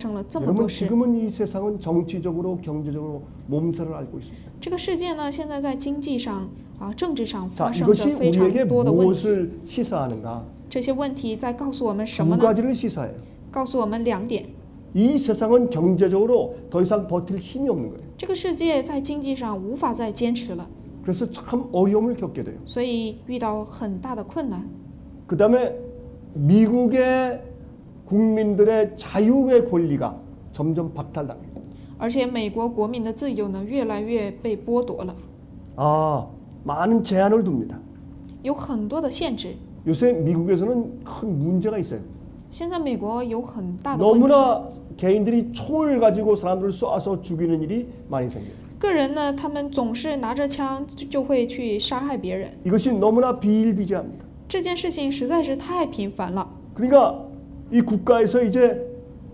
生了这么 여러분 多事。 지금은 이 세상은 정치적으로 경제적으로 몸살을 앓고 있습니다. 这个世界呢，现在在经济上啊、政治上 자 发生着 이것이 非常 우리에게 多的问题。 무엇을 시사하는가? 这些问题在告诉我们什 두 么呢？ 가지를 시사해요. 告诉我们两点： 이 세상은 경제적으로 더 이상 버틸 힘이 없는 거예요. 这个世界在经济上无法再坚持了， 그래서 참 어려움을 겪게 돼요. 所以遇到很大的困难。 그 다음에 미국의 국민들의 자유의 권리가 점점 박탈당해요. 而且美国国民的自由呢，越来越被剥夺了， 아, 많은 제한을 둡니다. 有很多的限制。 요새 미국에서는 큰 문제가 있어요. 现在美国有很大的问题， 너무나 개인들이 총을 가지고 사람들을 쏴서 죽이는 일이 많이 생겨요. 个人呢，他们总是拿着枪就就会去杀害别人， 이것이 너무나 비일비재합니다. 这件事情实在是太频繁了。 그러니까 이 국가에서 이제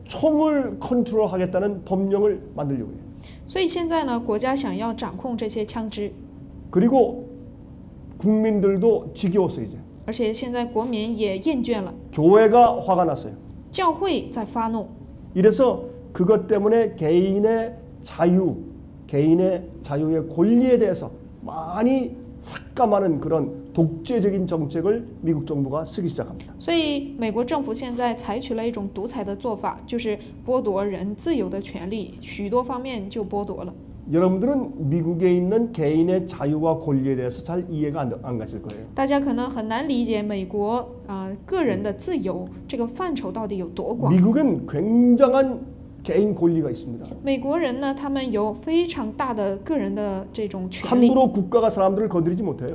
총을 컨트롤하겠다는 법령을 만들려고 해요. 所以现在呢，国家想要掌控这些枪支， 그리고 국민들도 지겨웠어요 이제. 而且现在国民也厌倦了， 교회가 화가 났어요. 教会在发怒， 이래서 그것 때문에 개인의 자유, 개인의 자유의 권리에 대해서 많이 삭감하는 그런 독재적인 정책을 미국 정부가 쓰기 시작합니다. 所以美国政府现在采取了一种独裁的做法，就是剥夺人自由的权利，许多方面就剥夺了。 여러분들은 미국에 있는 개인의 자유와 권리에 대해서 잘 이해가 안, 안 가실 거예요. 大家可能很难理解美国啊、呃个人的自由这个范畴到底有多广。 미국은 굉장한 개인 권리가 있습니다. 美国人呢，他们有非常大的个人的这种权利， 함부로 국가가 사람들을 건드리지 못해요.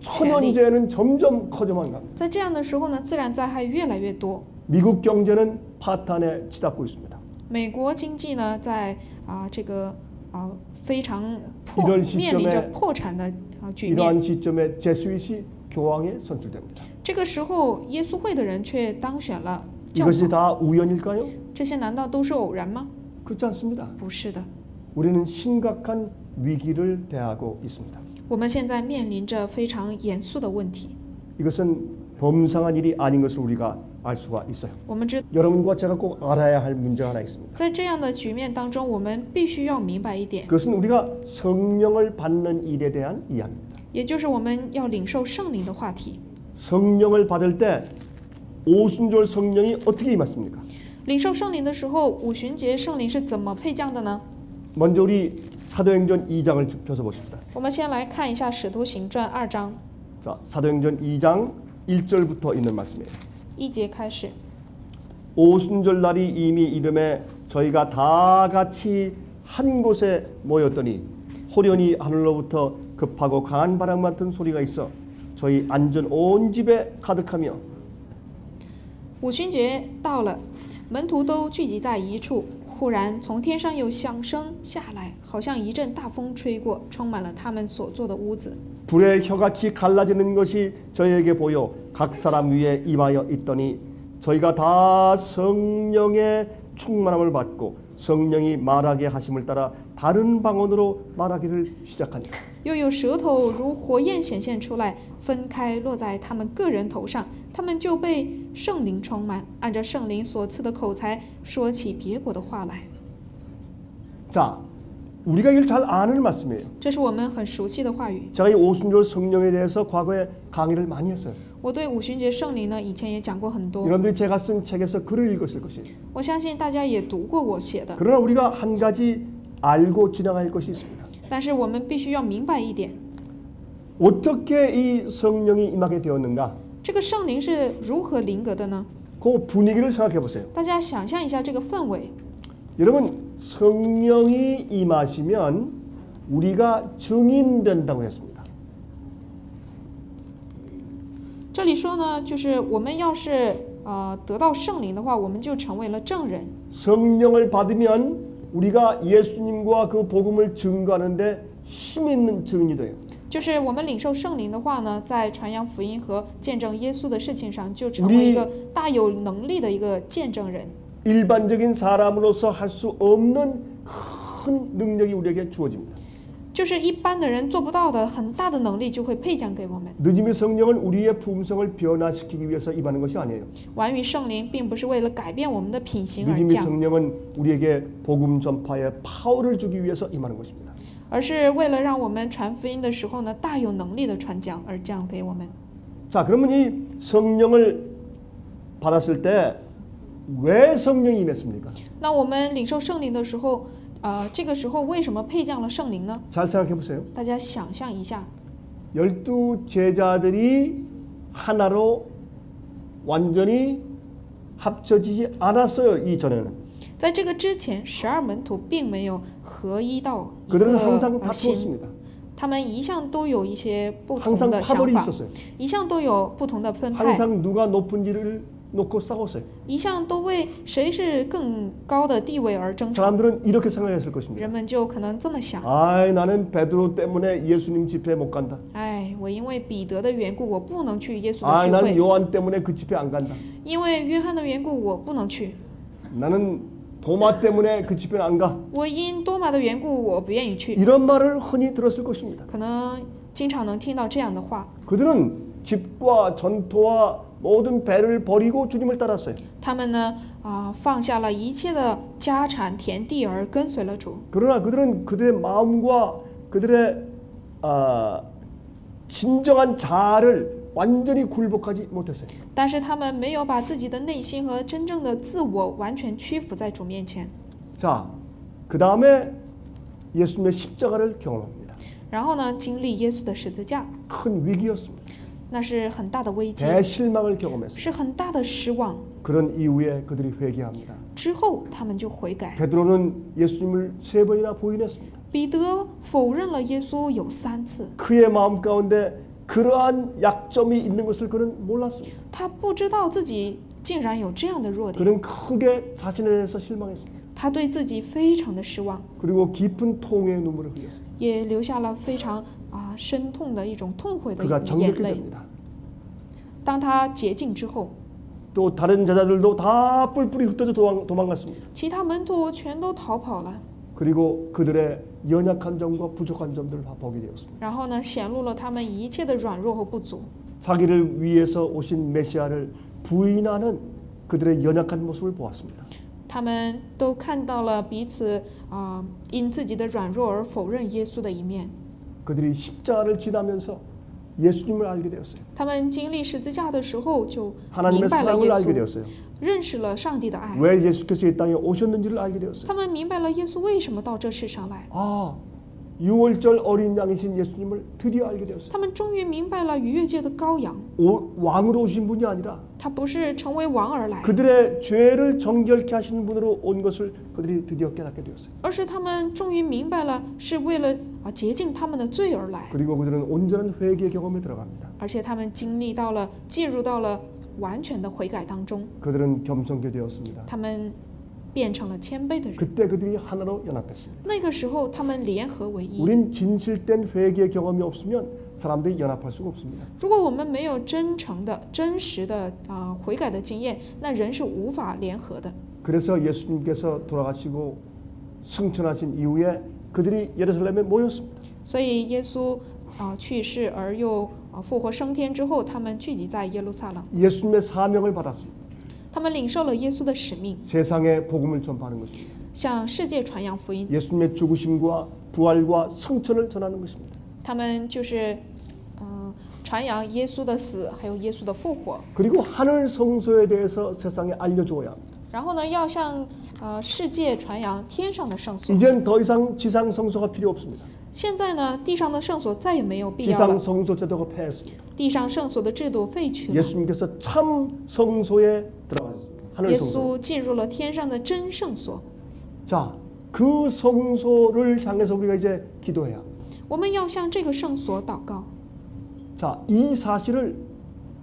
때 천연재해는 점점 커져만 갑니다. 在这样的时候呢，自然灾害越来越多。 미국 경제는 파탄에 치닫고 있습니다. 美国经济呢，在啊、这个啊、非常破 이런 시점에 面临着破产的啊、局面。 이러한 시점에 제스윗이 교황에 선출됩니다. 这个时候，耶稣会的人却当选了教 이것이 皇， 다 우연일까요? 这些难道都是偶然吗？ 그렇지 않습니다. 不是的， 우리는 심각한 위기를 대하고 있습니다. 我们现在面临着非常严肃的问题。 이것은 범상한 일이 아닌 것을 우리가 알 수가 있어요. 我们知 여러분과 제가 꼭 알아야 할 문제가 하나 있습니다. 在这样的局面当中，我们必须要明白一点， 그것은 우리가 성령을 받는 일에 대한 이야기입니다. 也就是我们要领受圣灵的话题。 성령을 받을 때 오순절 성령이 어떻게 임했습니까? 领受圣灵的时候，五旬节圣灵是怎么配降的呢？ 먼저 우리 사도행전 2장을 펴서 보십시다. 我们先来看一下《使徒行传》二章 자, 사도행전 2장 1절부터 있는 말씀이에요. 一节开始。 오순절 날이 이미 이름에 저희가 다 같이 한 곳에 모였더니 호련히 하늘로부터 급하고 강한 바람 같은 소리가 있어 저희 앉은 온 집에 가득하며 五旬节到了，门徒都聚集在一处。 忽然，从天上有响声下来，好像一阵大风吹过，充满了他们所坐的屋子。 불의 혀같이 갈라지는 것이 저희에게 보여 각 사람 위에 임하여 있더니 저희가 다 성령의 충만함을 받고 성령이 말하게 하심을 따라 다른 방언으로 말하기를 시작하니라. 又有舌头如火焰显现出来， 分开落在他们个人头上，他们就被圣灵充满，按照圣灵所赐的口才说起别国的话来。 자, 우리가 이걸 잘 아는 말씀이에요. 这是我们很熟悉的话语。 제가 이 오순절 성령에 대해서 과거에 강의를 많이 했어요. 我对五旬节圣灵呢，以前也讲过很多， 여러분들이 제가 쓴 책에서 글을 읽었을 것이에요. 我相信大家也读过我写的。 그러나 우리가 한 가지 알고 지나갈 것이 있습니다. 但是我们必须要明白一点， 어떻게 이 성령이 임하게 되었는가? 这个圣灵是如何灵格的呢？ 그 분위기를 생각해 보세요. 大家想象一下这个氛围。 여러분 성령이 임하시면 우리가 증인된다고 했습니다. 这里说呢，就是我们要是 呃得到圣灵的话，我们就成为了证人。 성령을 받으면 우리가 예수님과 그 복음을 증거하는데 힘 있는 증인이 돼요. 就是我们领受圣灵的话呢，在传扬福音和见证耶稣的事情上，就成为一个大有能力的一个见证人。 일반적인 사람으로서 할 수 없는 큰 능력이 우리에게 주어집니다. 就是一般的人做不到的很大的能力就会配降给我们。 늦음의 성령은 우리의 품성을 변화시키기 위해서 임하는 것이 아니에요. 完于圣灵，并不是为了改变我们的品行而 늦음의 降， 성령은 우리에게 복음 전파의 파워를 주기 위해서 임하는 것입니다. 而是为了让我们传福音的时候呢，大有能力的传讲而降给我们。 자, 그러면 이 성령을 받았을 때 왜 성령이 임했습니까? 那我们领受圣灵的时候，呃，这个时候为什么配降了圣灵呢？ 잘 생각해 보세요. 大家想象一下， 열두 제자들이 하나로 완전히 합쳐지지 않았어요. 이전에는. 在这个之前，十二门徒并没有合一到一个心，他们一向都有一些不同的想法，一向都有不同的分派，一向都为谁是更高的地位而争吵。人们就可能这么想：，哎，我因为彼得的缘故，我不能去耶稣的聚会；，因为约翰的缘故，我不能去。 도마 때문에 그 집회는 안 가. 我因多马的缘故，我不愿意去。 이런 말을 흔히 들었을 것입니다. 可能经常能听到这样的话。 그들은 집과 전토와 모든 배를 버리고 주님을 따랐어요. 他们呢，啊、放下了一切的家产田地而跟随了主。 그러나 그들은 그들의 마음과 그들의 아, 진정한 자아를 완전히 굴복하지 못했어요. 但是他们没有把自己的内心和真正的自我完全屈服在主面前。 자, 그 다음에 예수님의 십자가를 경험합니다. 然后呢，经历耶稣的十字架， 큰 위기였습니다. 那是很大的危机， 대실망을 경험했어요. 是很大的失望。 그런 이후에 그들이 회개합니다. 之后他们就悔改。 베드로는 예수님을 세 번이나 부인했습니다. 彼得否认了耶稣有三次， 그의 마음 가운데 그러한 약점이 있는 것을 그는 몰랐습니다. 他不知道自己竟然有这样的弱点， 그는 크게 자신에 대해서 실망했습니다. 他对自己非常的失望， 그리고 깊은 통의 눈물을 흘렸습니다. 也留下了非常啊深痛的一种痛悔的 그가 眼 정결케 泪。 됩니다. 当他洁净之后， 또 다른 제자들도 다 뿔뿔이 흩어져 도망, 도망갔습니다. 其他门徒全都逃跑了， 그리고 그들의 연약한 점과 부족한 점들을 다 보게 되었습니다. 然后呢，显露了他们一切的软弱和不足。 자기를 위해서 오신 메시아를 부인하는 그들의 연약한 모습을 보았습니다. 他们都看到了彼此啊、因自己的软弱而否认耶稣的一面。 그들이 십자가를 지나면서 예수님을 알게 되었어요. 他们经历十字架的时候，就 하나님의 明白了 사랑을 耶 알게 稣， 되었어요. 认识了上帝的爱。 왜 예수께서 이 땅에 오셨는지를 알게 되었어요. 他们明白了耶稣为什么到这世上来。 아, 6월절 어린 양이신 예수님을 드디어 알게 되었어요. 他们终于明白了逾越界的羔羊， 오- 왕으로 오신 분이 아니라 他不是成为王而来， 그들의 죄를 정결케 하시는 분으로 온 것을 그들이 드디어 깨닫게 되었어요. 而是他们终于明白了是为了啊洁净他们的罪而来， 그리고 그들은 온전한 회개 경험에 들어갑니다. 而且他们经历到了进入到了完全的悔改当中， 그들은 겸손게 되었습니다. 他们 变成了谦卑的人。 그때 그들이 하나로 연합했습니다. 那个时候，他们联合为一。 우린 진실된 회개 경험이 없으면 사람들이 연합할 수가 없습니다. 如果我们没有真诚的、真实的啊、悔改的经验，那人是无法联合的。 그래서 예수님께서 돌아가시고 승천하신 이후에 그들이 예루살렘에 모였습니다. 所以耶稣啊、去世而又啊、复活升天之后，他们聚集在耶路撒冷， 예수님의 사명을 받았습니다. 他们领受了耶稣的使命， 세상에 복음을 전파하는 것입니다. 向世界传扬福音。 예수님의 죽으심과 부활과 성천을 전하는 것입니다. 他们就是嗯、传扬耶稣的死，还有耶稣的复活。 그리고 하늘 성소에 대해서 세상에 알려주어야 합니다. 然后呢，要向呃世界传扬天上的圣所。 이젠 더 이상 지상 성소가 필요 없습니다. 现在呢，地上的圣所再也没有必要 지상 了， 성소 제도가 폐했습니다. 地上圣所的制度废去了。 예수님께서 참 성소에 들어가셨습니다. 하늘 耶 성소. 稣进入了天上的真圣所， 자, 그 성소를 향해서 우리가 이제 기도해야 합니다. 我们要向这个圣所祷告， 자, 이 사실을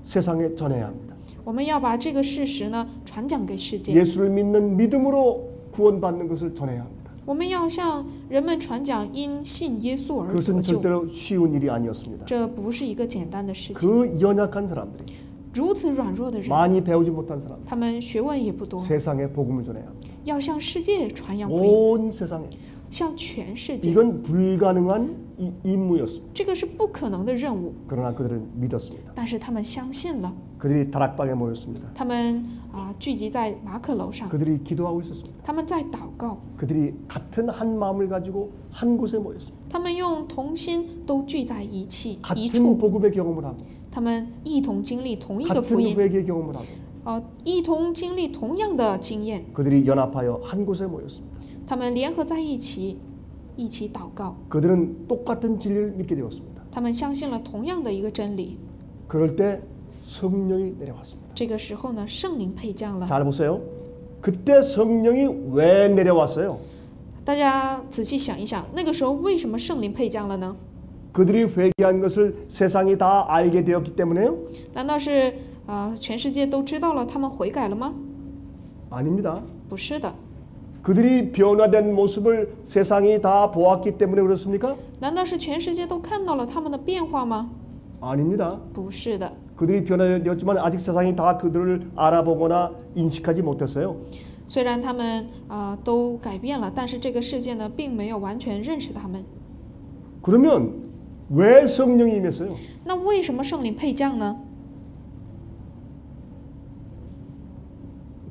세상에 전해야 합니다. 我们要把这个事实呢传讲给世界。 예수를 믿는 믿음으로 구원받는 것을 전해야 합니다. 我们要向人们传讲因信耶稣而得 그것은 救， 절대로 쉬운 일이 아니었습니다. 这不是一个简单的事情。 그 연약한 사람들이 如此软弱的人， 많이 배우지 못한 사람 他们学问也不多， 세상에 복음을 전해야 합니다. 要向世界传扬福音， 온 세상에 向全世界。 이건 불가능한 이 임무였습니다. 这个是不可能的任务， 그러나 그들은 믿었습니다. 但是他们相信了。 그들이 다락방에 모였습니다. 他们啊、聚集在马可楼上， 그들이 기도하고 있었습니다. 他们在祷告， 그들이 같은 한 마음을 가지고 한 곳에 모였습니다. 他们用同心都聚在一起一 같은 处， 복음의 경험을 하고 他们一同经历同一个 같은 福音， 회개의 경험을 하고 呃，一同经历同样的经验， 그들이 연합하여 한 곳에 모였습니다. 他们联合在一起，一起祷告， 그들은 똑같은 진리를 믿게 되었습니다. 他们相信了同样的一个真理。 그럴 때 성령이 내려왔습니다. 这个时候呢，圣灵配降了。 잘 보세요. 그때 성령이 왜 내려왔어요? 大家仔细想一想，那个时候为什么圣灵配降了呢？ 그들이 회개한 것을 세상이 다 알게 되었기 때문에요? 难道是啊、呃全世界都知道了他们悔改了吗？ 아닙니다. 不是的， 그들이 변화된 모습을 세상이 다 보았기 때문에 그렇습니까? 难道是全世界都看到了他们的变化吗？ 아닙니다. 不是的， 그들이 변화되었지만 아직 세상이 다 그들을 알아보거나 인식하지 못했어요. 虽然他们啊、呃都改变了，但是这个世界呢并没有完全认识他们。 그러면 왜 성령이 임했어요? 那为什么圣灵配降呢？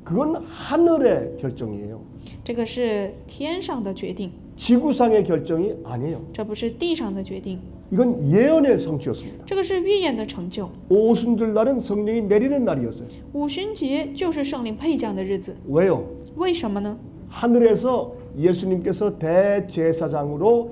그건 하늘의 결정이에요. 这个是天上的决定， 지구상의 결정이 아니에요. 这不是地上的决定， 이건 예언의 성취였습니다. 这个是预言的成就。 오순절 날은 성령이 내리는 날이었어요. 五旬节就是圣灵配降的日子， 왜요? 为什么呢？ 하늘에서 예수님께서 대제사장으로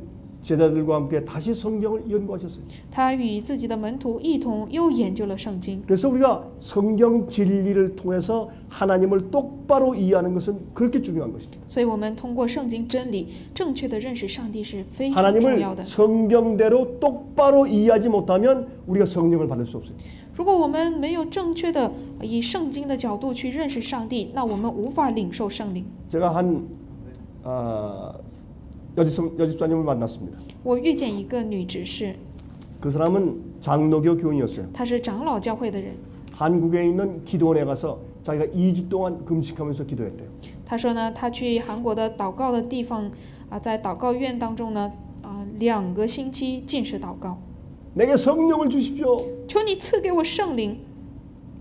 제자들과 함께 다시 성경을 연구하셨어요. 他与自己的门徒一同又研究了圣经。 그래서 우리가 성경 진리를 통해서 하나님을 똑바로 이해하는 것은 그렇게 중요한 것입니다. 所以，我们通过圣经真理，正确的认识上帝是非常重要 하나님을 的。 성경대로 똑바로 이해하지 못하면 우리가 성령을 받을 수 없어요. 如果我们没有正确的以圣经的角度去认识上帝，那我们无法领受圣灵。 제가 한 아, 여집 여집사님을 만났습니다. 我遇见一个女执事， 그 사람은 장로교 교인이었어요. 她是长老教会的人。 한국에 있는 기도원에 가서 자기가 2주 동안 금식하면서 기도했대요. 她说呢，她去韩国的祷告的地方啊，在祷告院当中呢，啊，两个星期禁食祷告， 내게 성령을 주십시오. 求你赐给我圣灵，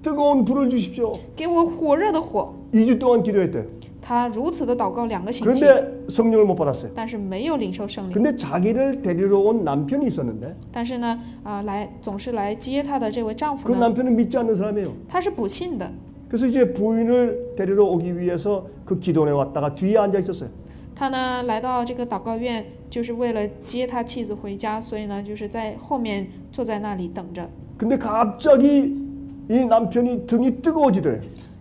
뜨거운 불을 주십시오. 给我火热的火。 2주 동안 기도했대요. 她如此的祷告两个星期， 그런데 성령을 못 받았어요. 但是没有领受圣灵。 근데 자기를 데리러 온 남편이 있었는데 但是呢，啊，来总是来接她的这位丈夫 그 呢， 남편은 믿지 않는 사람이에요. 他是不信的。 그래서 이제 부인을 데리러 오기 위해서 그 기도원에 왔다가 뒤에 앉아 있었어요. 他呢来到这个祷告院，就是为了接他妻子回家，所以呢就是在后面坐在那里等着。 근데 갑자기 이 남편이 등이 뜨거워지더래요.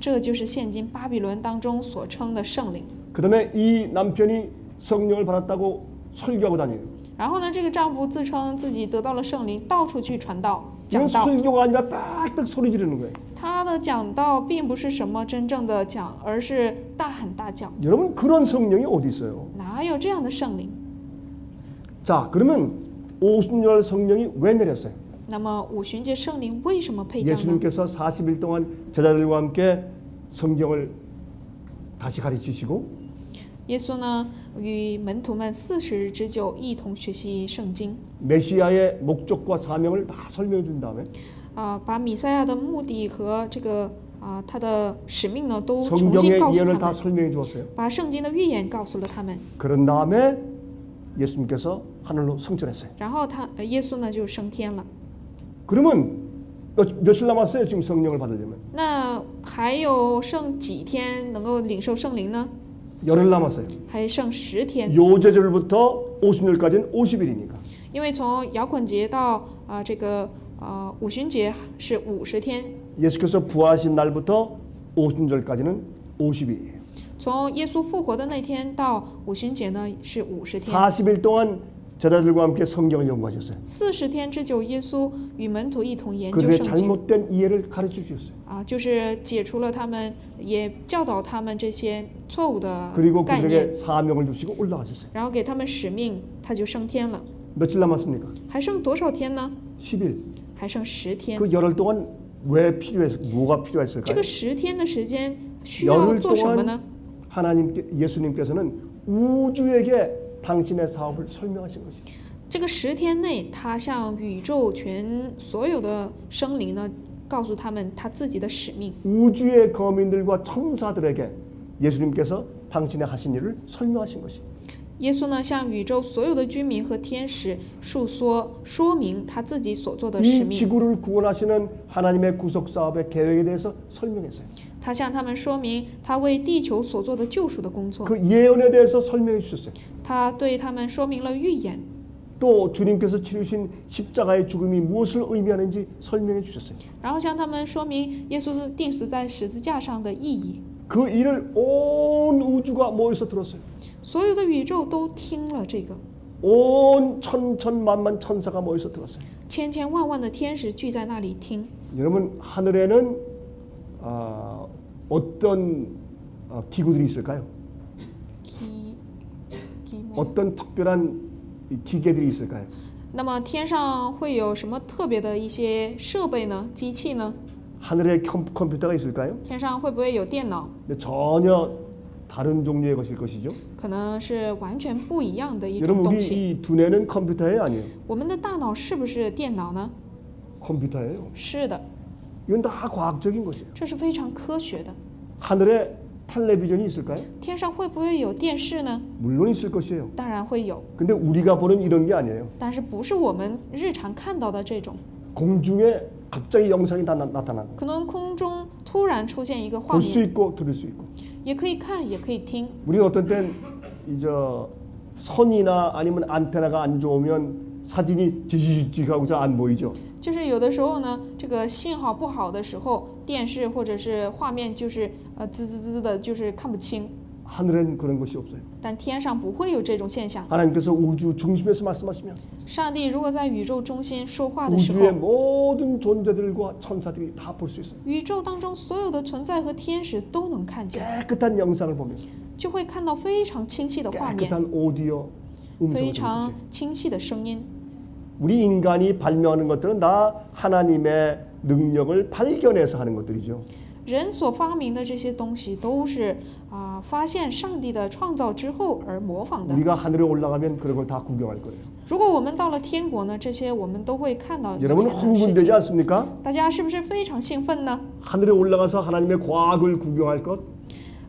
这就是现今巴比伦当中所称的圣灵。 그다음에 이 남편이 성령을 받았다고 설교하고 다녀요. 然后呢，这个丈夫自称自己得到了圣灵，到处去传道、 이건 讲道。 설교가 아니라 빽빽 소리 지르는 거예요. 他的讲道并不是什么真正的讲，而是大喊大叫。 여러분 그런 성령이 어디 있어요? 哪有这样的圣灵？ 자, 그러면 오순절 성령이 왜 내렸어요? 那么五旬节圣灵为什么配降呢？ 예수님께서 40일 동안 제자들과 함께 성경을 다시 가르치시고 耶稣呢与门徒们四十日之久一同学习圣经， 메시아의 목적과 사명을 다 설명해 준 다음에 啊、把米赛亚的目的和这个啊、他的使命呢都重新 성경의 告诉 예언을 他 다 们， 설명해 주었어요. 把圣经的预言告诉了他们。 그런 다음에 예수님께서 하늘로 승천했어요. 然后他呃耶稣呢就升天了。 그러면 몇- 며칠 남았어요? 지금 성령을 받으려면 那还有剩几天能够领受圣灵呢？ 열흘 남았어요. 还剩十天， 요제절부터 오순절까지는 50일이니까 因为从摇捆节到啊、这个呃五旬节是五十天， 예수께서 부하신 날부터 오순절까지는 50일이에요. 从耶稣复活的那天到五旬节呢是五十天。 40일 동안 제자들과 함께 성경을 연구하셨어요. 四十天之久，耶稣与门徒一同研究 그들의 圣经 잘못된 이해를 가르쳐 주셨어요. 啊，就是解除了他们，也教导他们这些错误的 그리고 概念， 그들에게 사명을 주시고 올라가셨어요. 然后给他们使命，他就升天了。 며칠 남았습니까? 还剩多少天呢？ 10일. 还剩十天。 그 열흘 동안 왜 필요했, 뭐가 这 필요했을까요? 个十天的时间需要 열흘 做什么呢？ 하나님께 예수님께서는 우주에게 당신의 사업을 설명하신 것이죠. 这个十天内，他向宇宙全所有的生灵呢，告诉他们他自己的使命。 우주의 거민들과 천사들에게 예수님께서 당신의 하신 일을 설명하신 것이. 耶稣呢，向宇宙所有的居民和天使述说说明他自己所做的使 이 命。 지구를 구원하시는 하나님의 구속 사업의 계획에 대해서 설명했어요. 他向他们说明他为地球所做的救赎的工作。 그 예언에 대해서 설명해 주셨어요. 他对他们说明了预言， 또 주님께서 치르신 십자가의 죽음이 무엇을 의미하는지 설명해 주셨어요. 然后向他们说明耶稣钉死在十字架上的意义。 그 일을 온 우주가 모여서 들었어요. 所有的宇宙都听了这个， 온 천천만만 천사가 모여서 들었어요. 千千万万的天使聚在那里听。 여러분 하늘에는 아, 어떤 어, 기구들이 있을까요? 기 기뭐 어떤 특별한 이 기계들이 있을까요? 那么天上会有什么特别的一些设备呢？机器呢？ 하늘에 컴, 컴퓨터가 있을까요? 天上会不会有电脑？ 근데 전혀 다른 종류의 것일 것이죠. 可能是完全不一样的一种 여러분 东 우리 西。 이 두뇌는 컴퓨터예요, 아니에요? 我们的大脑是不是电脑呢？ 컴퓨터예요. 是的， 이건 다 과학적인 것이에요. 这是非常科学的。 하늘에 텔레비전이 있을까요? 天上会不会有电视呢？ 물론 있을 것이에요. 当然会有， 근데 우리가 보는 이런 게 아니에요. 但是不是我们日常看到的这种。 공중에 갑자기 영상이 다 나, 나타나고 可能空中突然出现一个画 볼 수 面， 있고 들을 수 있고 也可以看，也可以听。 우리는 어떤 땐이저 선이나 아니면 안테나가 안 좋으면 사진이 지지직하고서 안 보이죠. 就是有的时候呢，这个信号不好的时候，电视或者是画面就是呃滋滋滋的，就是看不清。 하늘엔 그런 것이 없어요. 但天上不会有这种现象。 하나님께서 우주 중심에서 말씀하시면 上帝如果在宇宙中心说话的时 우주의 候， 모든 존재들과 천사들이 다 볼 수 있어요. 宇宙当中所有的存在和天使都能看见， 깨끗한 영상을 보면서 就会看到非常清晰的画面， 깨끗한 오디오 非 음성을 들을 수 常 있어요. 清晰的声音。 우리 인간이 발명하는 것들은 다 하나님의 능력을 발견해서 하는 것들이죠. 人所发明的这些东西都是啊、发现上帝的创造之后而模仿的。 우리가 하늘에 올라가면 그런 걸 다 구경할 거예요. 如果我们到了天国呢，这些我们都会看到以前 여러분 的事 흥분되지 情。 않습니까? 大家是不是非常兴奋呢？ 하늘에 올라가서 하나님의 과학을 구경할 것.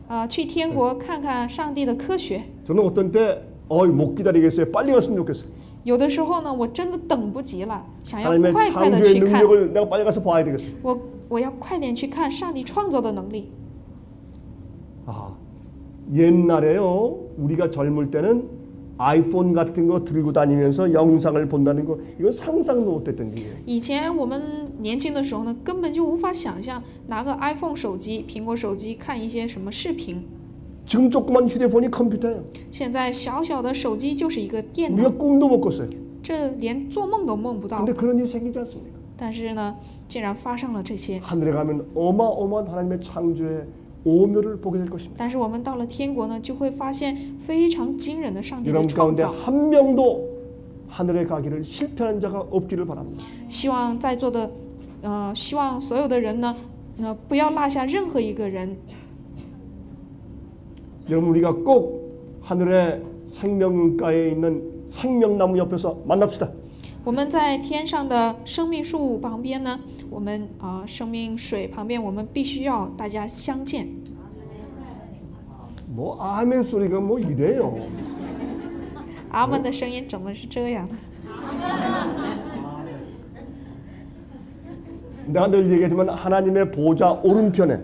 啊、去天国看看上帝的科学。 저는 어떤 때 어이 못 기다리겠어요. 빨리 갔으면 좋겠어요. 有的时候呢，我真的等不及了，想要 하나님의 快快的 창조의 去看， 능력을 내가 빨리 가서 봐야 되겠어요. 我我要快点去看上帝创造的能力。 아, 옛날에요. 우리가 젊을 때는 아이폰 같은 거 들고 다니면서 영상을 본다는 거 이건 상상도 못했던 일이에요. 以前我们年轻的时候呢，根本就无法想象拿个 iPhone 手机、苹果手机看一些什么视频。 지금 조그만 휴대폰이 컴퓨터예요. 现在小小的手机就是一个电脑， 우리가 꿈도 못 꿨어요. 这连做梦都梦不到 근데 。 그런 일이 생기지 않습니까? 但是呢，竟然发生了这些。 하늘에 가면 어마어마한 하나님의 창조의 오묘를 보게 될 것입니다. 但是我们到了天国呢，就会发现非常惊人的上帝的 여러분 创 가운데 造。 한 명도 하늘에 가기를 실패하는 자가 없기를 바랍니다. 希望在座的，呃，希望所有的人呢，呃，不要落下任何一个人。 여러분 우리가 꼭 하늘의 생명가에 있는 생명나무 옆에서 만납시다. 我们在天上的生命树旁边呢，我们啊、呃生命水旁边，我们必须要大家相见。 뭐 아멘 소리가 뭐 이래요. 阿门的声音怎么是这样的？ 내가 늘 얘기하지만 하나님의 보좌 오른편에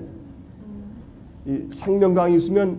이 생명강이 있으면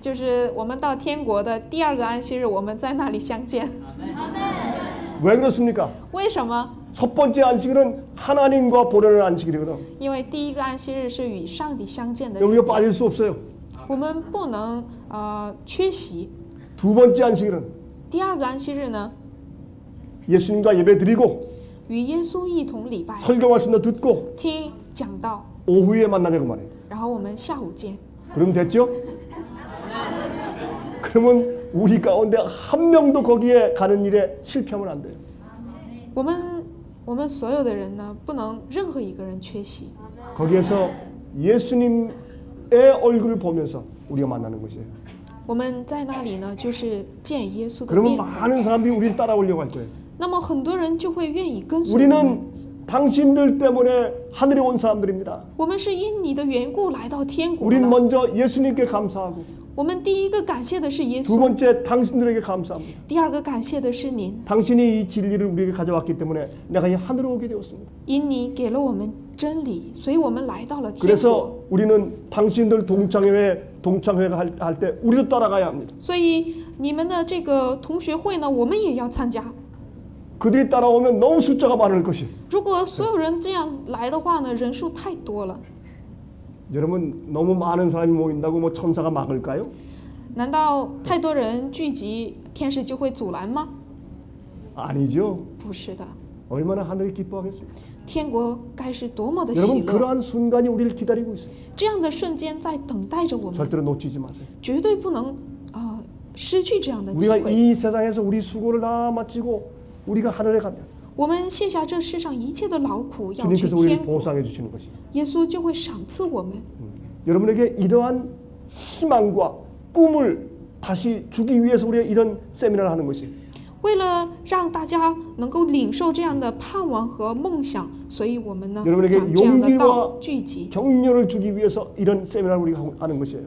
就是我们到天国的第二个安息日，我们在那里相见。 왜 그렇습니까? 为什么？ 첫 번째 안식일은 하나님과 보내는 안식일이거든. 因为第一个安息日是与上帝相见的日 여기가 子， 빠질 수 없어요. 我们不能呃缺席。 두 번째 안식일은 第二个安息日呢， 예수님과 예배 드리고 与耶稣一同礼拜、 설교 말씀도 듣고 听讲道， 오후에 만나자고 말해요. 然后我们下午见。 그럼 됐죠? 그러면 우리 가운데 한 명도 거기에 가는 일에 실패하면 안 돼요. 我们我们所有的人呢，不能任何一个人缺席。 거기에서 예수님의 얼굴을 보면서 우리가 만나는 것이에요. 我们在那里呢，就是见耶稣的 그러면 面孔。 많은 사람들이 우리를 따라오려고 할 거예요. 那么很多人就会愿意跟随我们。 우리는 당신들 때문에 하늘에 온 사람들입니다. 我们是因你的缘故来到天国 우린 的。 먼저 예수님께 감사하고 我们第一个感谢的是耶 두 稣， 번째 당신들에게 감사합니다. 第二个感谢的是您， 당신이 이 진리를 우리에게 가져왔기 때문에 내가 이 하늘에 오게 되었습니다. 因你给了我们真理，所以我们来到了天国。 그래서 우리는 당신들 동창회 동창회가 할 때 우리도 따라가야 합니다. 所以你们的这个同学会呢，我们也要参加。 그들이 따라오면 너무 숫자가 많을 것이. 如果所有人这样来的话呢，人数太多了。 여러분 너무 많은 사람이 모인다고 뭐 천사가 막을까요? 难道太多人聚集，天使就会阻拦吗？ 아니죠. 不是的， 얼마나 하늘이 기뻐하겠습니까? 天国该是多么的喜 여러분 乐！ 그러한 순간이 우리를 기다리고 있어요. 这样的瞬间在等待着我们， 절대로 놓치지 마세요. 绝对不能啊、呃失去这样的机 우리가 会。 이 세상에서 우리 수고를 다 마치고 우리가 하늘에 가면 我们卸下这世上一切的劳苦，要去 주님께서 우리를 天国， 보상해 주시는 것이. 耶稣就会赏赐我们。 여러분에게 이러한 희망과 꿈을 다시 주기 위해서 우리가 이런 세미나를 하는 것이. 为了让大家能够领受这样的盼望和梦想，所以我们呢 여러분에게 讲这样的 용기와 道聚集， 격려를 주기 위해서 이런 세미나를 우리가 하는 것이에요.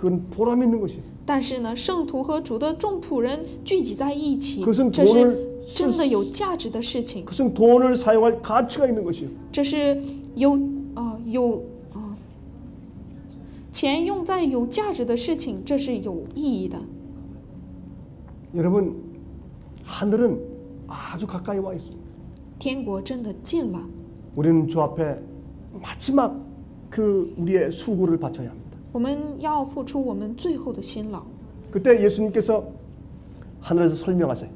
그건 보람 있는 것이에요. 但是呢，圣徒和主的众仆人聚集在一起 그것은 ，这 돈을 是真的有价值的事情， 그것은 돈을 사용할 가치가 있는 것이에요. 这是有啊、有啊、钱用在有价值的事情，这是有意义的。 여러분 하늘은 아주 가까이 와 있습니다. 天国真的近了， 우리는 주 앞에 마지막 그 우리의 수고를 바쳐야 합니다. 我们要付出我们最后的辛劳。 그때 예수님께서 하늘에서 설명하세요.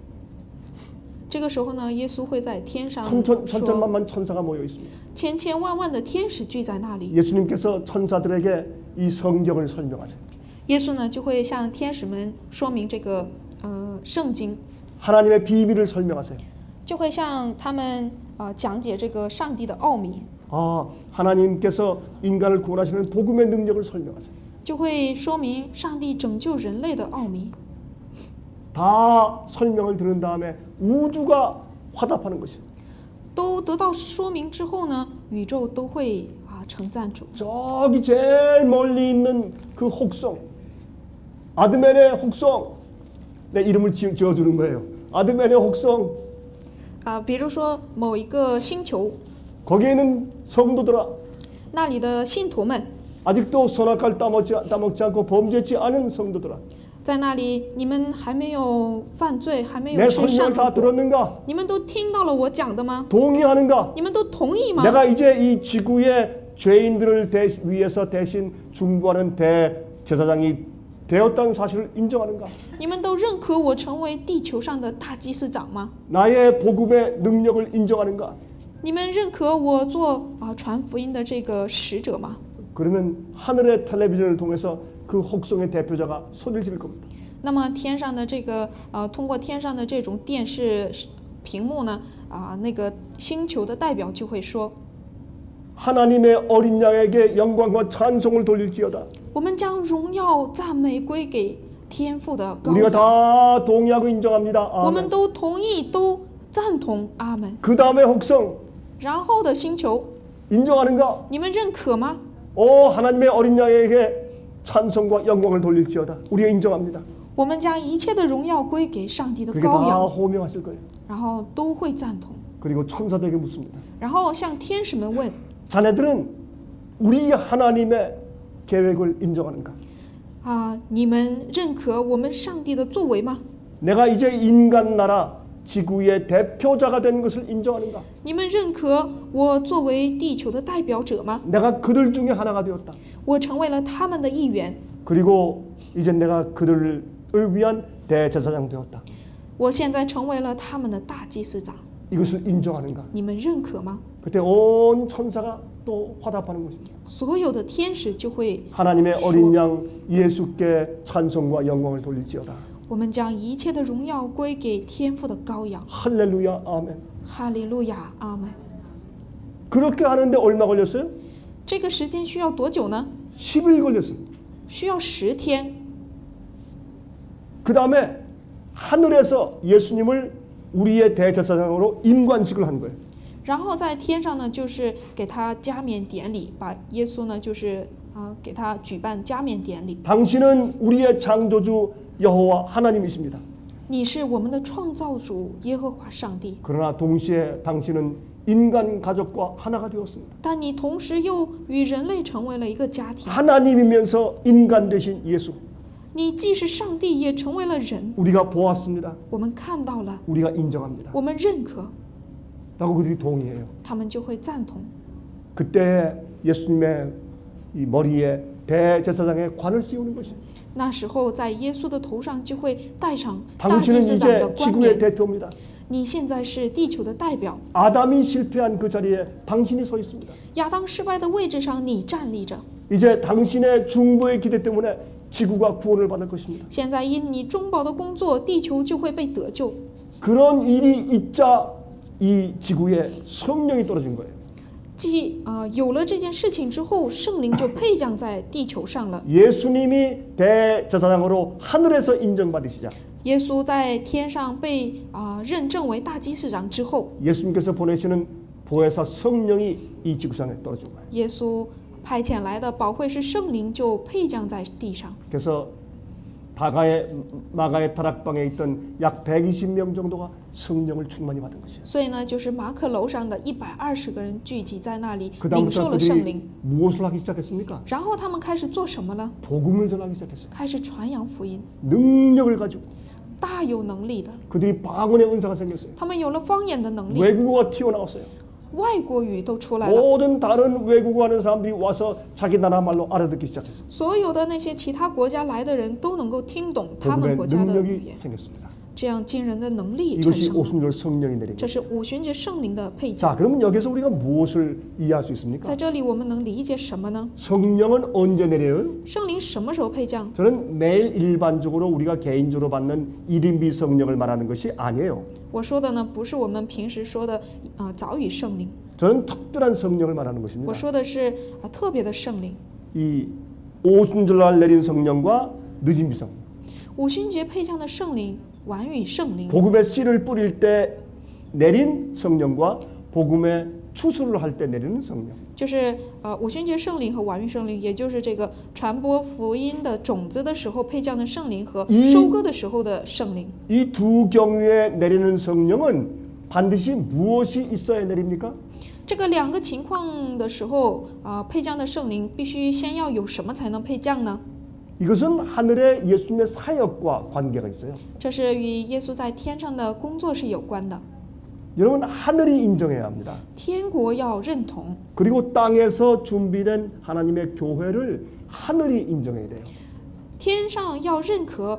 这个时候呢，耶稣会在天上 천천, 说， 천천만만 천사가 모여 있습니다. 千千万万的天使聚在那里， 예수님께서 천사들에게 이 성경을 설명하세요. 耶稣呢就会向天使们说明这个呃圣经， 하나님의 비밀을 설명하세요. 就会向他们呃讲解这个上帝的奥秘， 아, 하나님께서 인간을 구원하시는 복음의 능력을 설명하세요. 就会说明上帝拯救人类的奥秘。 다 설명을 들은 다음에 우주가 화답하는 것이에요. 都得到说明之后呢，宇宙都会啊称赞主。 저기 제일 멀리 있는 그 혹성, 아드멘의 혹성, 내 이름을 지- 지어주는 거예요. 아드멘의 혹성, 啊，比如说某一个星球， 거기에 있는 성도들아, 那里的信徒们， 아직도 선악과를 따먹지, 따먹지 않고 범죄치 않은 성도들아, 在那里你们还没有犯罪，还没有 내 吃善 설명을 다 恶果， 들었는가? 你们都听到了我讲的吗？ 동의하는가? 你们都同意吗？ 내가 이제 이 지구의 죄인들을 대, 위해서 대신 중보하는 대제사장이 되었다는 사실을 인정하는가? 你们都认可我成为地球上的大祭司长吗？ 나의 복음의 능력을 인정하는가? 你们认可我做啊传福音的这个使者吗？ 그러면 하늘의 텔레비전을 통해서 그 혹성의 대표자가 소리를 지를 겁니다. 那么天上的这个呃，通过天上的这种电视屏幕呢，啊、那个星球的代表就会说， 하나님의 어린 양에게 영광과 찬송을 돌릴지어다. 我们将荣耀赞美归给天父的羔 우리가 羊。 다 동의하고 인정합니다. 我们 아멘. 都同意，都赞同，阿门。 그 다음에 혹성 然后的星球， 인정하는가? 你们认可吗？ 오 하나님의 어린 양에게 찬송과 영광을 돌릴지어다. 우리가 인정합니다. 我们将一切的荣耀归给上帝的 그렇게 羔 다 羊， 호명하실 거예요. 然后都会赞同， 그리고 천사들에게 묻습니다. 然后向天使们问： 자네들은 우리 하나님의 계획을 인정하는가? 啊，你们认可我们上帝的作为吗？ 내가 이제 인간 나라 지구의 대표자가 된 것을 인정하는가? 你们认可我作为地球的代表者吗？ 내가 그들 중에 하나가 되었다. 我成为了他们的一员， 그리고 이제 내가 그들을 위한 대제사장 되었다. 我现在成为了他们的大祭司长， 이것을 인정하는가? 你们认可吗？ 그때 온 천사가 또 화답하는 것입니다. 所有的天使就会 하나님의 어린 양 예수께 찬송과 영광을 돌릴지어다. 我们将一切的荣耀归给天父的羔羊。 할렐루야 아멘. 哈利路亚，阿门。 그렇게 하는데 얼마 걸렸어요? 这个时间需要多久呢？ 10일 걸렸어요. 需要十天。 그 다음에 하늘에서 예수님을 우리의 대제사장으로 임관식을 한 거예요. 然后在天上呢，就是给他加冕典礼，把耶稣呢，就是啊、给他举办加冕典礼。 당신은 우리의 창조주 여호와 하나님이십니다. 你是我们的创造主耶和华上帝， 그러나 동시에 당신은 인간 가족과 하나가 되었습니다. 但你同时又与人类成为了一个家庭。 하나님이면서 인간 되신 예수 你既是上帝，也成为了人。 우리가 보았습니다. 我们看到了， 우리가 인정합니다. 我们认可， 라고 그들이 동의해요. 他们就会赞同。 그때 예수님의 이 머리에 대제사장의 관을 씌우는 것이 那时候，在耶稣的头上就会戴上大祭 당신은 司长的 이제 冠 지구의 冕。 대표입니다. 你现在是地球的代表， 아담이 실패한 그 자리에 당신이 서 있습니다. 亚当失败的位置上你站立着。 이제 당신의 중보의 기대 때문에 지구가 구원을 받을 것입니다. 现在因你中保的工作，地球就会被得救。 그런 일이 있자 이 지구에 성령이 떨어진 거예요. 既啊、有了这件事情之后，圣灵就配降在地球上了。 예수님이 대제사장으로 하늘에서 인정받으시자 耶稣在天上被啊、认证为大祭司长之后， 예수님께서 보내시는 보혜사 성령이 이 지구상에 떨어진 거예요. 耶稣派遣来的保惠师圣灵就配降在地上。 그래서 다가의 마가의 다락방에 있던 약 120명 정도가 성령을 충만히 받은 것이에요. 所以呢，就是马可楼上的一百二十个人聚集在那里， 그 领受 다음부터 了圣 그들이 灵。 무엇을 하기 시작했습니까? 然后他们开始做什么呢？ 복음을 전하기 시작했어요. 开始传扬福音， 능력을 가지고 大有能力的。 그들이 방언의 은사가 생겼어요. 他们有了方言的能力， 외국어가 튀어나왔어요. 外国语都出来了。 모든 다른 외국어 하는 사람들이 와서 자기 나라 말로 알아듣기 시작했어요. 所有的那些其他国家来的人都能够听懂他们 복음의 国家的语 능력이 言， 생겼습니다. 这样惊人的能力产 이것이 生了。 오순절 성령이 내린 这 것. 是五旬节圣灵的配降。 자, 그러면 여기서 우리가 무엇을 이해할 수 있습니까? 在这里我们能理解什么呢？ 성령은 언제 내려요? 圣灵什么时候配降？ 저는 매일 일반적으로 우리가 개인적으로 받는 일인비 성령을 말하는 것이 아니에요. 我说的呢，不是我们平时说的啊、呃早雨圣灵， 저는 특별한 성령을 말하는 我 것입니다. 说的是啊、特别的圣灵。 이 오순절날 내린 성령과 늦은 비성. 五旬节配降的圣灵，晚雨圣灵， 복음의 씨를 뿌릴 때 내린 성령과 복음의 추수를 할 때 내리는 성령. 就是呃五旬节圣灵和晚雨圣灵，也就是这个传播福音的种子的时候配降的圣灵和一收割的时候的圣灵。 이 두 경우에 내리는 성령은 반드시 무엇이 있어야 내립니까? 这个两个情况的时候啊、配降的圣灵必须先要有什么才能配降呢？ 이것은 하늘의 예수님의 사역과 관계가 있어요. 这是与耶稣在天上的工作是有关的。 여러분 하늘이 인정해야 합니다. 天国要认同， 그리고 땅에서 준비된 하나님의 교회를 하늘이 인정해야 돼요. 天上要认可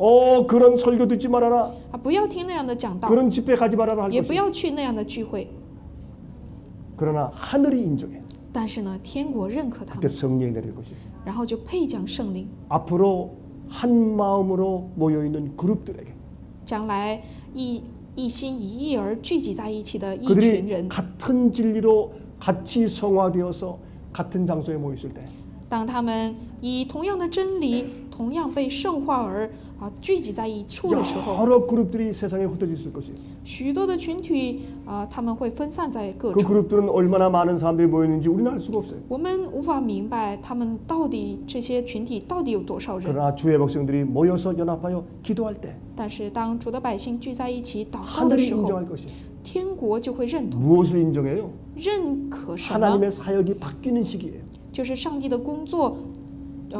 어 그런 설교 듣지 말아라. 啊！不要听那样的讲道， 그런 집회 가지 말아라 할 也不 것이에요. 要去那样的聚会。 그러나 하늘이 인정해. 但是呢，天国认可他 그때 们， 성령이 내릴 것이에요. 然后就配降圣灵， 앞으로 한 마음으로 모여 있는 그룹들에게 将来一一心一意而聚集在一起的一群 그들이 人， 같은 진리로 같이 성화되어서 같은 장소에 모여 있을 때 当他们以同样的真理、同样被圣化而 啊聚集在一处的时候， 여러 그룹들이 세상에 흩어져 있을 것이에요. 许多的群体啊，他们会分散在各 그 处。 그룹들은 얼마나 많은 사람들이 모여 있는지 우리는 알 수가 없어요. 我们无法明白他们到底这些群体到底有多少人， 그러나 주의 백성들이 모여서 연합하여 기도할 때 但是当主的百姓聚在一起祷告的 하늘이 时候， 인정할 것이에요. 天国就会认同、 무엇을 인정해요? 认可什么？ 하나님의 사역이 바뀌는 시기예요. 就是上帝的工作，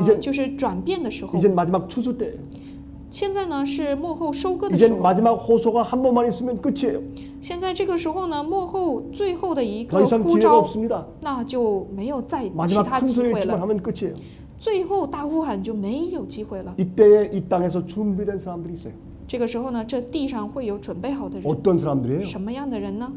이제 呃，就是转变的时候。 이젠 마지막 추수 때예요. 现在呢是幕后收割的时 이젠 候， 마지막 호소가 한 번만 있으면 끝이에요. 现在这个时候呢，幕后最后的一 더 个 이상 呼 기회가 召， 없습니다. 那就没有再其 마지막 他 큰 机 소리 会 외치만 了。 하면 끝이에요. 最后大呼喊就没有机会了。 이때에 이 땅에서 준비된 사람들이 있어요. 这个时候呢，这地上会有准备好的人， 어떤 사람들이에요? 什么样的人呢？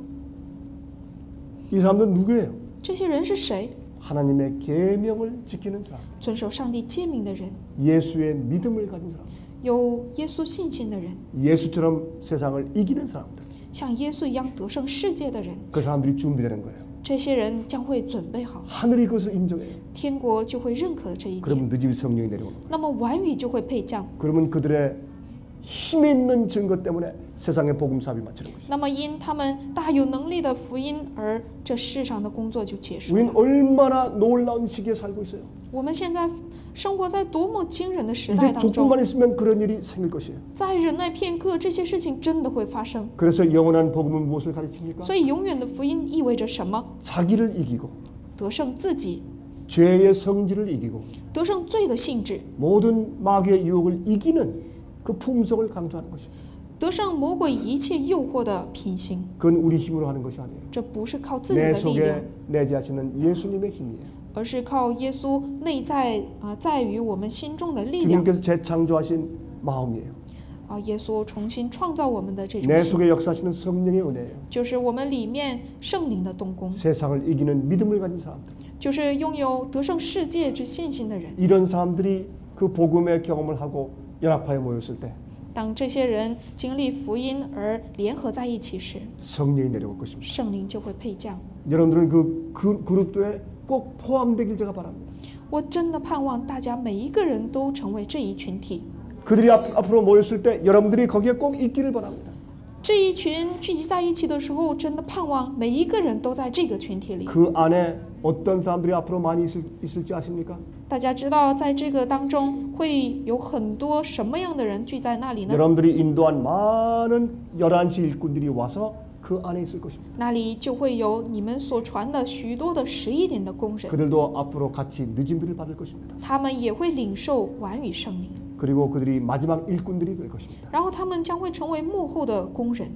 이 사람들은 누구예요? 这些人是谁？ 하나님의 계명을 지키는 사람, 遵守上帝诫命的人， 예수의 믿음을 가진 사람, 有耶稣信心的人， 예수처럼 세상을 이기는 사람들. 像耶稣一样得胜世界的人， 그 사람들이 준비되는 거예요. 这些人将会准备好， 하늘이 그것을 인정해요. 天国就会认可这一点。 그러면 늦음이 성령이 내려오는 거예요. 那么晚雨就会配降。 그러면 그들의 힘 있는 증거 때문에 세상의 복음 사업이 마치는 거죠. 那么因他们大有能力的福音，而这世上的工作就结束 우리는 了。 얼마나 놀라운 시기에 살고 있어요. 我们现在 生活在多么惊人的时代 이제 当中， 조금만 있으면 그런 일이 생길 것이에요. 在忍耐片刻，这些事情真的会发生。 그래서 영원한 복음은 무엇을 가르칩니까? 所以，永远的福音意味着什么？ 자기를 이기고 得胜自己， 죄의 성질을 이기고 得胜罪的性质， 모든 마귀의 유혹을 이기는 그 품성을 강조하는 것이에요. 得胜魔鬼一切诱惑的品行。 그건 우리 힘으로 하는 것이 아니에요. 这不是靠自己 내 的力量 속에 ， 내재하시는 예수님의 힘이에요. 而是靠耶稣内在啊、在于我们心中的力量 주님께서 재창조하신 마음이에요. 啊、耶稣重新创造我们的这 내 种心， 속에 역사하시는 성령의 은혜예요. 就是我们里面圣灵的动工， 세상을 이기는 믿음을 가진 사람들. 就是拥有得胜世界之信心的人。 이런 사람들이 그 복음의 경험을 하고 연합하여 모였을 때 当这些人经历福音而联合在一起时， 성령이 내려올 것입니다. 圣灵就会配降。 여러분들은 그, 그 그룹도에 꼭 포함되길 제가 바랍니다. 我真的盼望大家每一个人都成为这一群体。 그들이 앞, 앞으로 모였을 때 여러분들이 거기에 꼭 있기를 바랍니다. 这一群聚集在一起的时候，真的盼望每一个人都在这个群体里。 그 안에 어떤 사람들이 앞으로 많이 있을, 있을지 아십니까? 大家知道，在这个当中会有很多什么样的人聚在那里呢？ 여러분들이 인도한 많은 11시 일꾼들이 와서 그 안에 있을 것입니다. 那里就会有你们所传的许多的十一点的工人， 그들도 앞으로 같이 늦은 비를 받을 것입니다. 他们也会领受晚雨圣灵， 그리고 그들이 마지막 일꾼들이 될 것입니다. 然后他们将会成为幕后的工人。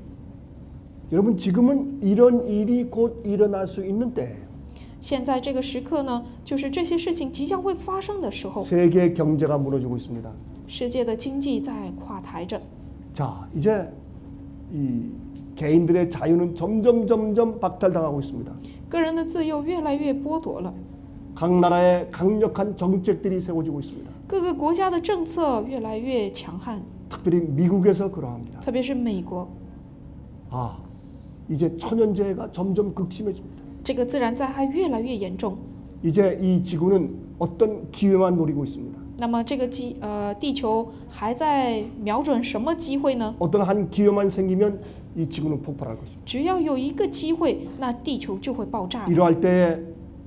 여러분 지금은 이런 일이 곧 일어날 수 있는 때예요. 现在这个时刻呢，就是这些事情即将会发生的时候， 세계 경제가 무너지고 있습니다. 世界的经济在垮台着， 자, 이제 이 개인들의 자유는 점점 점점 박탈당하고 있습니다. 个人的自由越来越剥夺了， 각 나라의 강력한 정책들이 세워지고 있습니다. 各个国家的政策越来越强悍， 특별히 미국에서 그러합니다. 特别是美国， 아, 이제 천연재해가 점점 극심해집니다. 这个自然灾害越来越严重。 이제 이 지구는 어떤 기회만 노리고 있습니다. 那么这个机呃地球还在瞄准什么机会呢？ 어떤 한 기회만 생기면 이 지구는 폭발할 것입니다. 只要有一个机会，那地球就会爆炸。 이러할 때에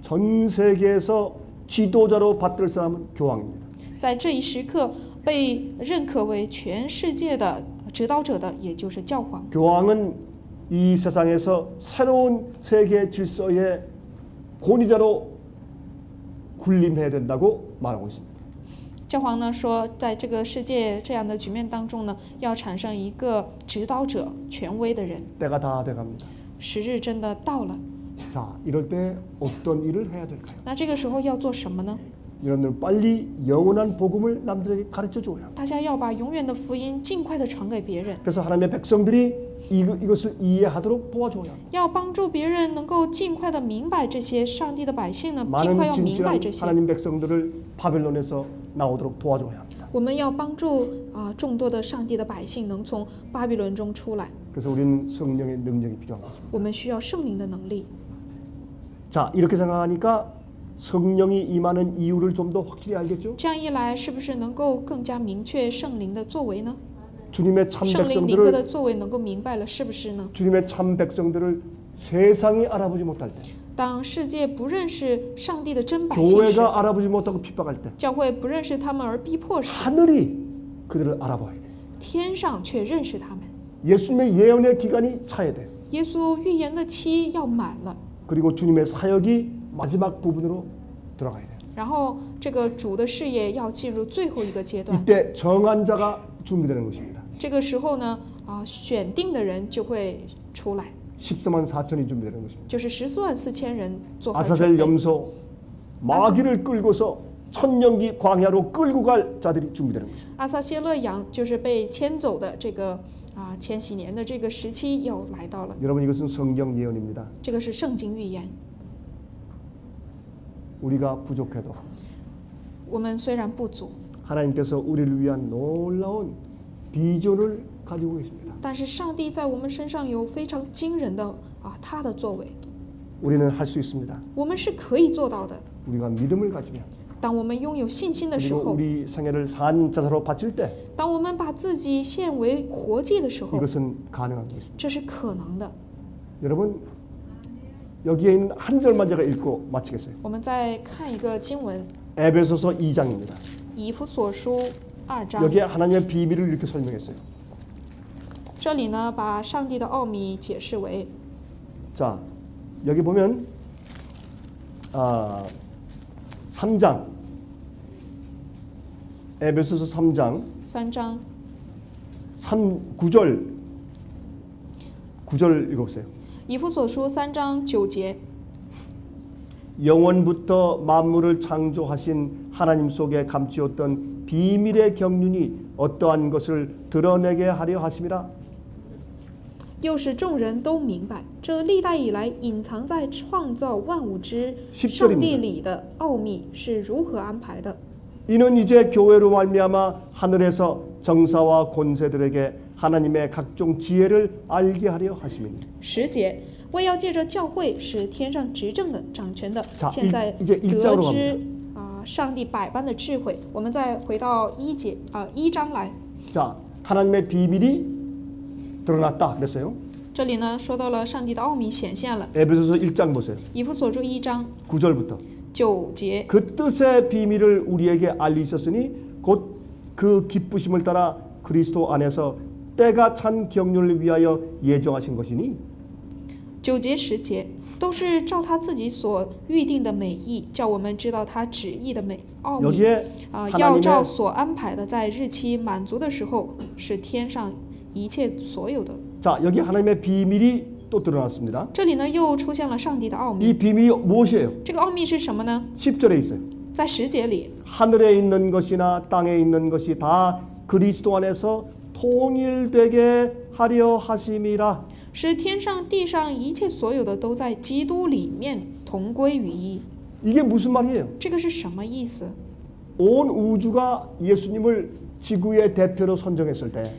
전 세계에서 지도자로 받들 사람은 교황입니다. 在这一时刻，被认可为全世界的指导者的，也就是教皇。 교황은 이 세상에서 새로운 세계 질서의 권위자로 군림해야 된다고 말하고 있습니다. 教皇呢说，在这个世界这样的局面当中呢，要产生一个指导者、权威的人。 때가 다 돼갑니다. 时日真的到了， 자, 이럴 때 어떤 일을 해야 될까요? 那这个时候要做什么呢？ 여러분들 빨리 영원한 복음을 남들에게 가르쳐 줘야 합니다. 大家要把永远的福音尽快的传给别人， 그래서 하나님의 백성들이 이, 이것을 이해하도록 도와줘야 합니다. 要帮助别人能够尽快的明白这些。上帝的百姓呢，尽快 많은 要明白 진실한 这些。 하나님 백성들을 바벨론에서 나오도록 도와줘야 합니다. 我们要帮助啊、众多的上帝的百姓能从巴比伦中出来。 그래서 우리는 성령의 능력이 필요한 것입니다. 我们需要圣灵的能力。 자, 이렇게 생각하니까 성령이 임하는 이유를 좀 더 확실히 알겠죠? 这样一来，是不是能够更加明确圣灵的作为呢？ 주님의 참 圣灵灵格 백성들을 的作为能够明白了，是不是呢？ 주님의 참 백성들을 세상이 알아보지 못할 때, 当世界不认识上帝的真百姓时， 교회가 알아보지 못하고 핍박할 때, 教会不认识他们而逼迫时， 하늘이 그들을 알아봐야 돼. 天上却认识他们。 예수님의 예언의 기간이 차야 돼. 耶稣预言的期要满了， 그리고 주님의 사역이 마지막 부분으로 들어가야 돼. 然后这个主的事业要进入最后一个阶段。 이때 정한 자가 준비되는 것입니다. 这个时候呢，啊，选定的人就会出来， 14만 4천이 준비되는 것입니다. 就是十四万四千人做好准 아사셀 备。 염소 마귀를 끌고서 천년기 광야로 끌고 갈 자들이 준비되는 것입니다. 阿撒谢勒羊就是被牵走的这个啊千禧年的这个时期又来到了， 여러분 이것은 성경 예언입니다. 这个是圣经预言。 우리가 부족해도 我们虽然不足， 하나님께서 우리를 위한 놀라운 비전을 가지고 계십니다. 但是上帝在我们身上有非常惊人的啊他的作为， 우리는 할 수 있습니다. 我们是可以做到的。 우리가 믿음을 가지면 当我们拥有信心的时 그리고 候， 우리 생애를 산 자사로 바칠 때 当我们把自己献为活祭的时候， 이것은 가능한 것입니다. 这是可能的。 여러분 여기에 있는 한 절만 제가 읽고 마치겠어요. 我们再看一个经文， 에베소서 2장입니다. 以弗所书二章， 여기에 하나님의 비밀을 이렇게 설명했어요. 这里呢把上帝的奥秘解释为 자 여기 보면 아 3장 에베소서 3장 三章 3 9절 9절 읽어보세요. 以弗所书三章九节， 영원부터 만물을 창조하신 하나님 속에 감추었던 비밀의 경륜이 어떠한 것을 드러내게 하려 하심이라 又使众人都明白，这历代以来隐藏在创造万物之 10 上帝 절입니다 里的奥秘是如何安排的。 이는 이제 교회로 말미암아 하늘에서 정사와 권세들에게 하나님의 각종 지혜를 알게 하려 하심이니 十节，为要借着教会使天上执政的、掌权的 자 ，现在 이, 이제 得 1장으로 知 갑니다. 啊、上帝百般的智慧。我们再回到一节啊、一章来， 자 하나님의 비밀이 드러났다 그랬어요. 这里呢说到了上帝的奥秘显现了。 에베소서 1장 보세요. 以弗所书一章 9절부터 九节， 그 뜻의 비밀을 우리에게 알리셨으니 곧 그 기쁘심을 따라 그리스도 안에서 때가 찬 경륜을 위하여 예정하신 것이니 九节、十节都是照他自己所预定的美意，叫我们知道他旨意的美奥秘。 여기에 啊、 하나님의 要照所安排的，在日期满足的时候，使天上一切所有的。 자 여기 하나님의 비밀이 또 드러났습니다. 这里呢，又出现了上帝的奥 이 秘。 비밀이 무엇이에요? 这个奥秘是什么呢？ 10절에 있어요. 在十节里， 하늘에 있는 것이나 땅에 있는 것이 다 그리스도 안에서 통일되게 하려 하심이라. 使天上地上一切所有的都在基督里面同归于一。 이게 무슨 말이에요? 这个是什么意思？ 온 우주가 예수님을 지구의 대표로 선정했을 때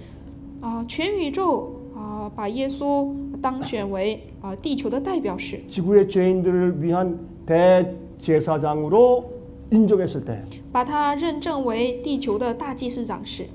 啊、全宇宙啊、把耶稣当选为啊、地球的代表使， 지구의 죄인들을 위한 대제사장으로 인정했을 때 把他认证为地球的大祭司长使。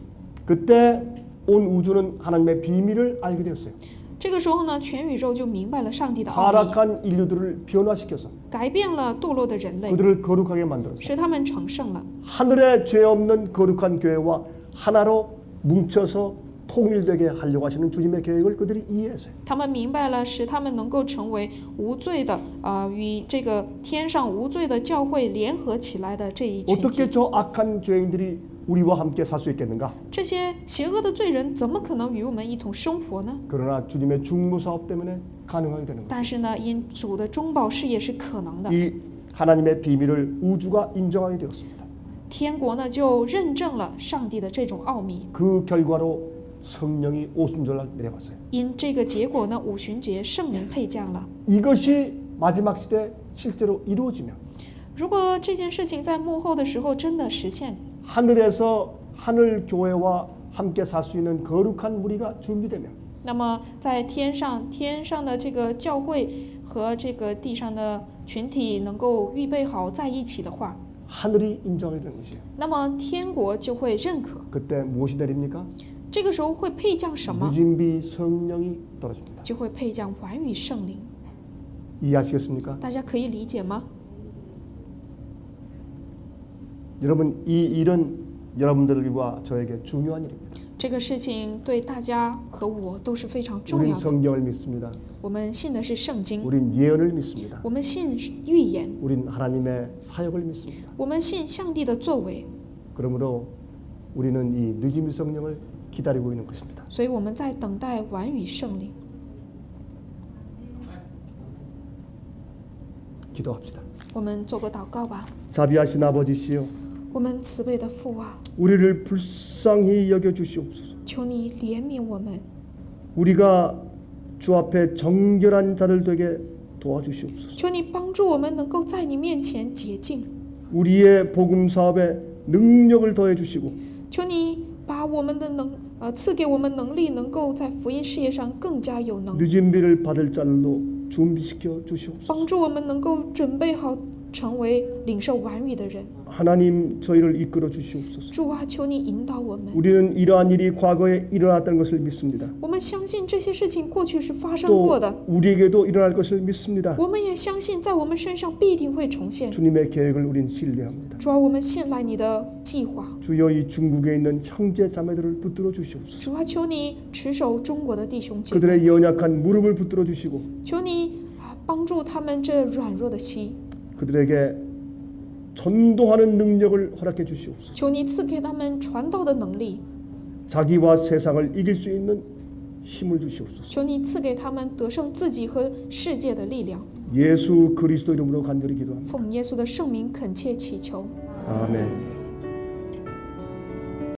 그때 온 우주는 하나님의 비밀을 알게 되었어요. 这个时候呢，全宇宙就明白了上帝的奥秘， 타락한 인류들을 변화시켜서 改变了堕落的人类， 그들을 거룩하게 만들었어요. 使他们成圣了。 하늘에 죄 없는 거룩한 교회와 하나로 뭉쳐서 통일되게 하려고 하시는 주님의 계획을 그들이 이해했어요. 他们明白了，使他们能够成为无罪的，啊、与这个天上无罪的教会联合起来的这一群体。 어떻게 저 악한 죄인들이 우리와 함께 살 수 있겠는가? 这些邪恶的罪人怎么可能与我们一同生活呢？ 그러나 주님의 중무 사업 때문에 가능하게 되는 거예요. 但是呢，因主的中保事业是可能的， 이 하나님의 비밀을 우주가 인정하게 되었습니다. 天国呢就认证了上帝的这种奥秘。 그 결과로 성령이 오순절날 내려왔어요. 因这个结果呢，五旬节圣灵配降了。 이것이 마지막 시대 실제로 이루어지면 如果这件事情在幕后的时候真的实现， 하늘에서 하늘 교회와 함께 살 수 있는 거룩한 무리가 준비되면 那么在天上，天上的这个教会和这个地上的群体能够预备好在一起的话， 하늘이 인정하게 되는 것이에요. 那么天国就会认可。 그때 무엇이 내립니까? 这个时候会配降什么？ 무진비 성령이 떨어집니다. 就会配降完语圣灵。 이해하시겠습니까? 大家可以理解吗？ 여러분 이 일은 여러분들과 저에게 중요한 일입니다. 这个事情对大家和我都是非常重 우린 要的。 성경을 믿습니다. 我们信的是圣经， 우린 예언을 믿습니다. 我们信预言， 우린 하나님의 사역을 믿습니다. 我们信上帝的作为， 그러므로 우리는 이 늦음의 성령을 기다리고 있는 것입니다. 所以我们在等待完语圣灵。 기도합시다. 我们做个祷告吧。 자비하신 아버지시여 我们慈悲的父啊， 우리를 불쌍히 여겨 주시옵소서. 求你怜悯我们， 우리가 주 앞에 정결한 자들 되게 도와주시옵소서. 求你帮助我们能够在你面前洁净， 우리의 복음 사업에 능력을 더해 주시고 求你把我们的能 啊赐给我们能力能够在福音事业上更加有能力。帮助我们能够准备好 成为领受完语的人。 하나님 저희를 이끌어 주시옵소서. 主啊，求你引导我们。 우리는 이러한 일이 과거에 일어났다는 것을 믿습니다. 我们相信这些事情过去是发生 또 过的， 우리에게도 일어날 것을 믿습니다. 我们也相信在我们身上必定会重现。 주님의 계획을 우린 신뢰합니다. 主啊，我们信赖你的计划。 주여 이 중국에 있는 형제 자매들을 붙들어 주시옵소서. 主啊，求你持守中国的弟兄姐妹， 그들의 연약한 무릎을 붙들어 주시고 求你啊帮助他们这软弱的心， 그들에게 전도하는 능력을 허락해 주시옵소서. 求你赐给他们传道的能力， 자기와 세상을 이길 수 있는 힘을 주시옵소서. 求你赐给他们得胜自己和世界的力量。 예수 그리스도 이름으로 간절히 기도합니다. 奉耶稣的圣名恳切祈求， 아멘.